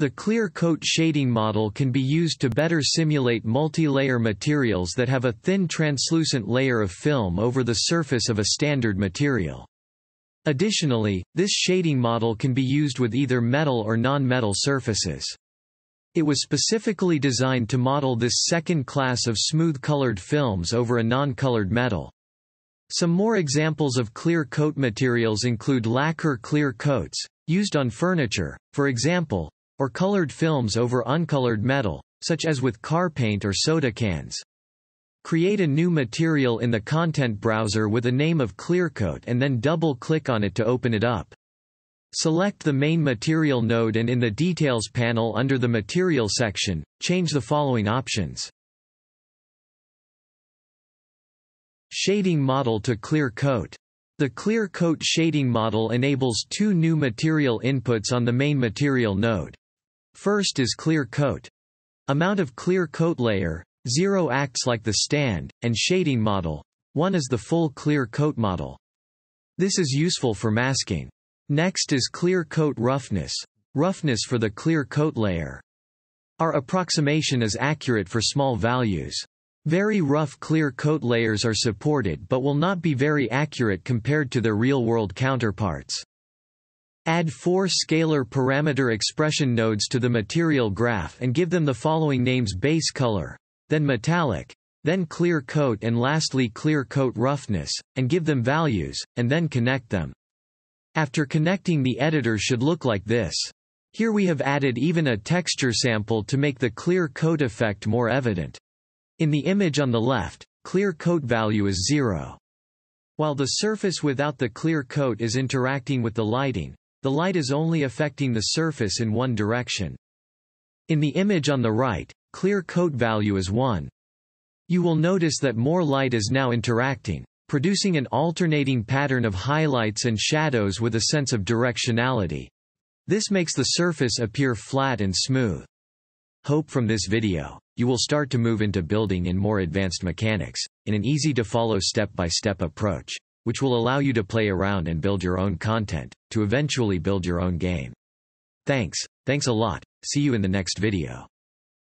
The clear coat shading model can be used to better simulate multi-layer materials that have a thin translucent layer of film over the surface of a standard material. Additionally, this shading model can be used with either metal or non-metal surfaces. It was specifically designed to model this second class of smooth-colored films over a non-colored metal. Some more examples of clear coat materials include lacquer clear coats, used on furniture, for example, or colored films over uncolored metal, such as with car paint or soda cans. Create a new material in the content browser with a name of ClearCoat and then double-click on it to open it up. Select the main material node and in the Details panel under the Material section, change the following options. Shading model to clear coat. The clear coat shading model enables two new material inputs on the main material node. First is clear coat. Amount of clear coat layer, 0 acts like the stand, and shading model, 1 is the full clear coat model. This is useful for masking. Next is clear coat roughness, roughness for the clear coat layer. Our approximation is accurate for small values. Very rough clear coat layers are supported but will not be very accurate compared to their real-world counterparts. Add four scalar parameter expression nodes to the material graph and give them the following names base color, then metallic, then clear coat and lastly clear coat roughness, and give them values, and then connect them. After connecting the editor should look like this. Here we have added even a texture sample to make the clear coat effect more evident. In the image on the left, clear coat value is 0. While the surface without the clear coat is interacting with the lighting, the light is only affecting the surface in one direction. In the image on the right, clear coat value is 1. You will notice that more light is now interacting, producing an alternating pattern of highlights and shadows with a sense of directionality. This makes the surface appear flat and smooth. Hope from this video, you will start to move into building in more advanced mechanics, in an easy-to-follow step-by-step approach which will allow you to play around and build your own content, to eventually build your own game. Thanks, thanks a lot, see you in the next video.